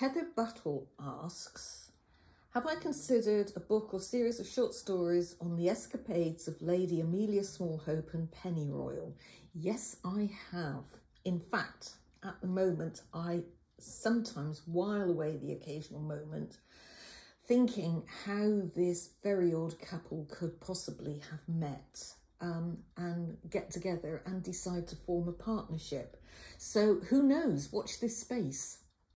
Heather Buttle asks, have I considered a book or series of short stories on the escapades of Lady Amelia Smallhope and Pennyroyal? Yes, I have. In fact, at the moment, I sometimes while away the occasional moment thinking how this very odd couple could possibly have met um, and get together and decide to form a partnership. So who knows? Watch this space.